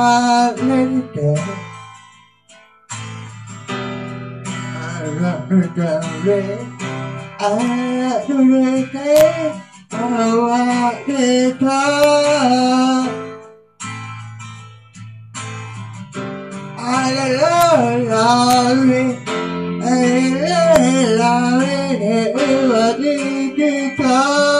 hoa lên trời trở về à tôi về thế à để tha ai là là là đi ai là là đi để đi đi tha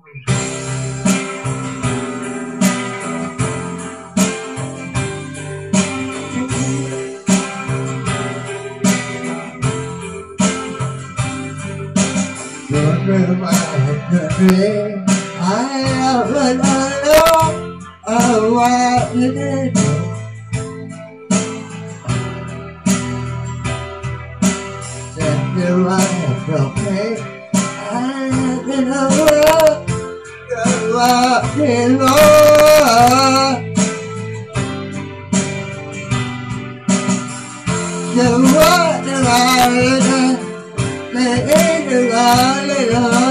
I have alone, you did. Said you are from me. I love you, I can love. The what I the end of all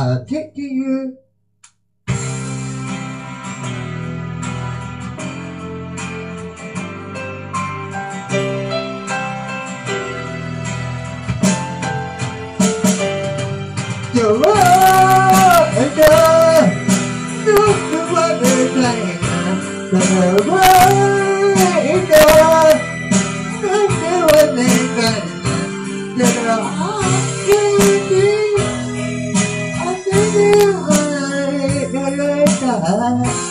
the. I'll take to you. The world, the world, the world, the world, 来来来